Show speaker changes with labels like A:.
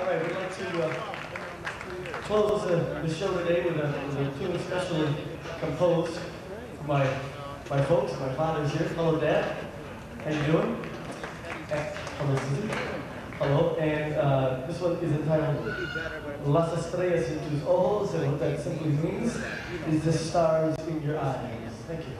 A: All right, we'd like to uh, close the, the show today with a, with a tune specially composed for my, my folks. My father's here. Hello, Dad. How you doing? Hello, Susan. Hello. And uh, this one is entitled Las Estrellas en tus ojos, and what that simply means is the stars in your eyes. Thank you.